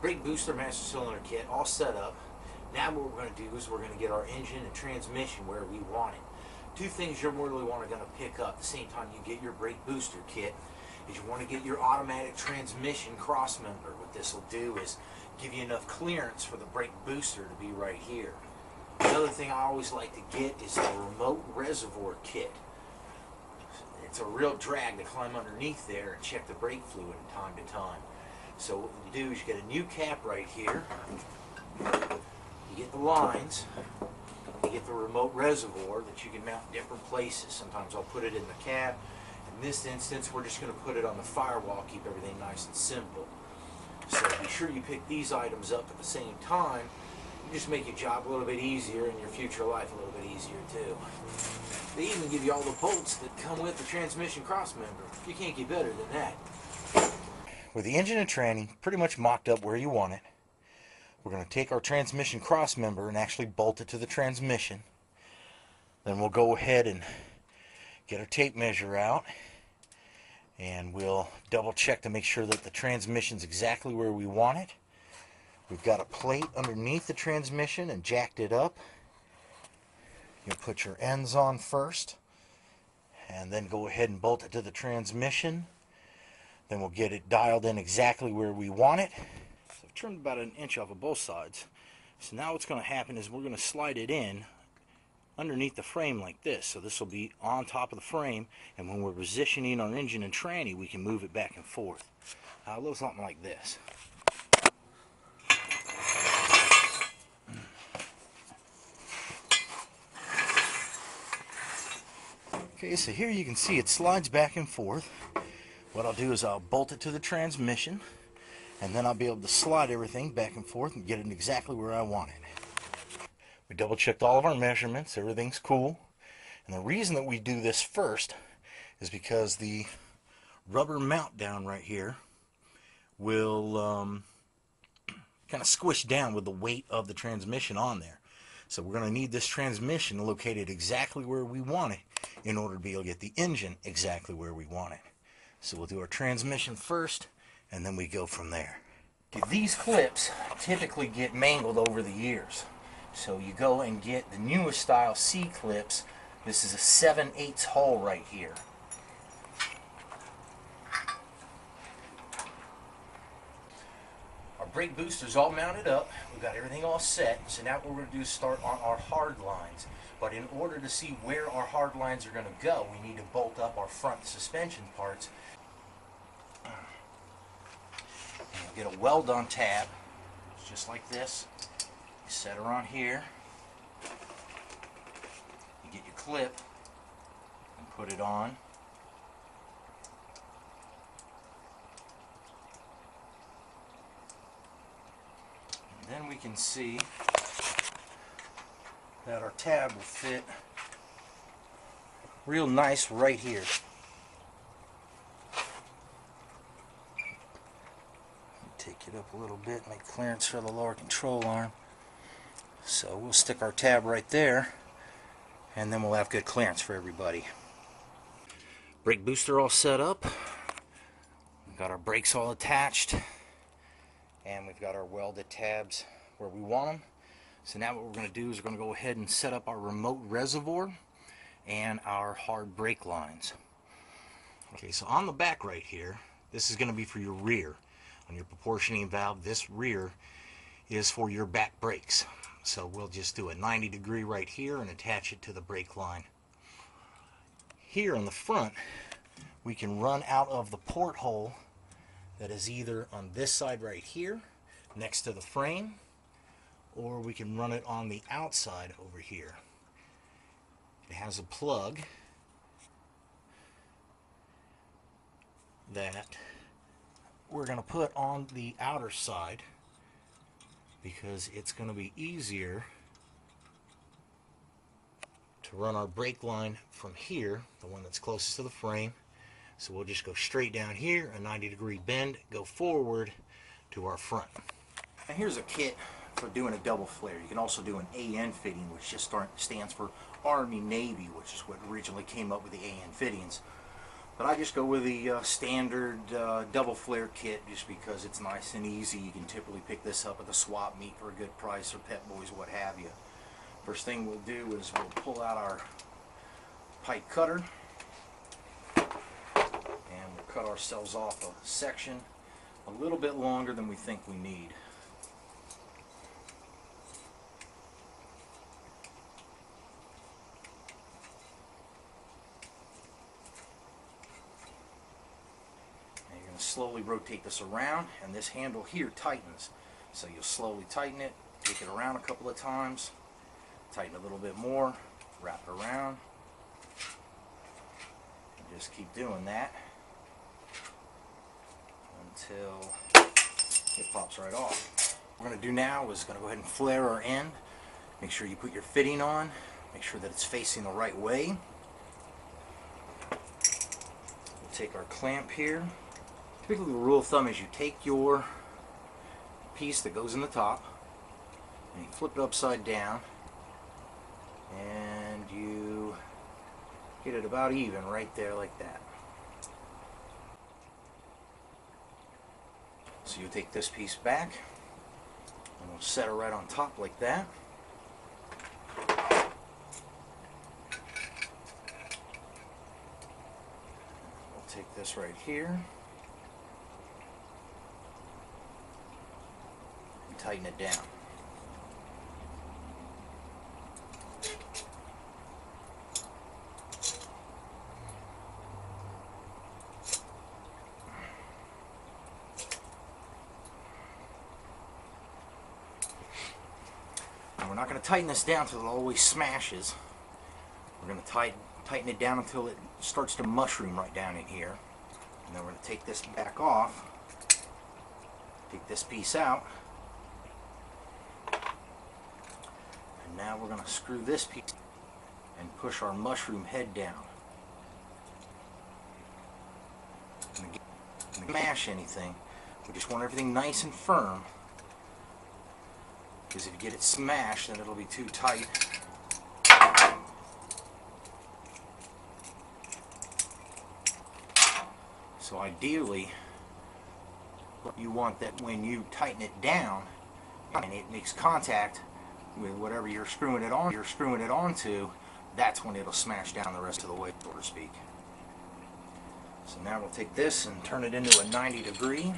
brake booster master cylinder kit all set up. Now what we're going to do is we're going to get our engine and transmission where we want it. Two things you're really want to going to pick up at the same time you get your brake booster kit is you want to get your automatic transmission cross member. What this will do is give you enough clearance for the brake booster to be right here. Another thing I always like to get is the remote reservoir kit. It's a real drag to climb underneath there and check the brake fluid from time to time. So what you do is you get a new cap right here. You get the lines. You get the remote reservoir that you can mount in different places. Sometimes I'll put it in the cap. In this instance, we're just going to put it on the firewall, keep everything nice and simple. So be sure you pick these items up at the same time. You just make your job a little bit easier and your future life a little bit easier too. They even give you all the bolts that come with the transmission cross member. You can't get better than that. With the engine and tranny pretty much mocked up where you want it, we're going to take our transmission cross member and actually bolt it to the transmission. Then we'll go ahead and get our tape measure out and we'll double check to make sure that the transmission's exactly where we want it. We've got a plate underneath the transmission and jacked it up. You'll put your ends on first and then go ahead and bolt it to the transmission. Then we'll get it dialed in exactly where we want it. So I've trimmed about an inch off of both sides. So now what's going to happen is we're going to slide it in underneath the frame like this. So this will be on top of the frame and when we're positioning our engine and tranny we can move it back and forth. Uh, a little something like this. Okay, so here you can see it slides back and forth. What I'll do is I'll bolt it to the transmission and then I'll be able to slide everything back and forth and get it exactly where I want it. We double checked all of our measurements, everything's cool. And the reason that we do this first is because the rubber mount down right here will um, kind of squish down with the weight of the transmission on there. So we're going to need this transmission located exactly where we want it in order to be able to get the engine exactly where we want it. So we'll do our transmission first and then we go from there. These clips typically get mangled over the years. So you go and get the newest style C-clips. This is a 7 8 hole right here. Our brake booster's all mounted up. We've got everything all set. So now what we're going to do is start on our hard lines. But in order to see where our hard lines are going to go, we need to bolt up our front suspension parts. And get a weld-on tab, just like this. You set her on here. You get your clip and put it on. Then we can see that our tab will fit real nice right here. Take it up a little bit, make clearance for the lower control arm. So we'll stick our tab right there and then we'll have good clearance for everybody. Brake booster all set up. We've got our brakes all attached and we've got our welded tabs where we want them. So now what we're going to do is we're going to go ahead and set up our remote reservoir and our hard brake lines. Okay, so on the back right here, this is going to be for your rear. On your proportioning valve, this rear is for your back brakes. So we'll just do a 90 degree right here and attach it to the brake line. Here on the front, we can run out of the porthole that is either on this side right here, next to the frame, or we can run it on the outside over here. It has a plug that we're going to put on the outer side because it's going to be easier to run our brake line from here, the one that's closest to the frame. So we'll just go straight down here, a 90 degree bend, go forward to our front. And here's a kit for doing a double flare. You can also do an AN fitting, which just stands for Army Navy, which is what originally came up with the AN fittings. But I just go with the uh, standard uh, double flare kit just because it's nice and easy. You can typically pick this up at the swap meet for a good price or Pep Boys, what have you. First thing we'll do is we'll pull out our pipe cutter and we'll cut ourselves off a section a little bit longer than we think we need. And you're going to slowly rotate this around and this handle here tightens. So you'll slowly tighten it, take it around a couple of times, tighten a little bit more, wrap it around, and just keep doing that until it pops right off. What we're going to do now is going to go ahead and flare our end. Make sure you put your fitting on. Make sure that it's facing the right way. We'll take our clamp here. Typically the rule of thumb is you take your piece that goes in the top and you flip it upside down and you get it about even right there like that. So you take this piece back and we'll set it right on top like that. We'll take this right here tighten it down. And we're not going to tighten this down until it always smashes. We're going to tighten, tighten it down until it starts to mushroom right down in here. And then we're going to take this back off, take this piece out, and now we're going to screw this piece and push our mushroom head down. And mash anything. We just want everything nice and firm. Because if you get it smashed, then it'll be too tight. So ideally, you want that when you tighten it down and it makes contact with whatever you're screwing it on, you're screwing it onto, that's when it'll smash down the rest of the way, so to speak. So now we'll take this and turn it into a 90 degree.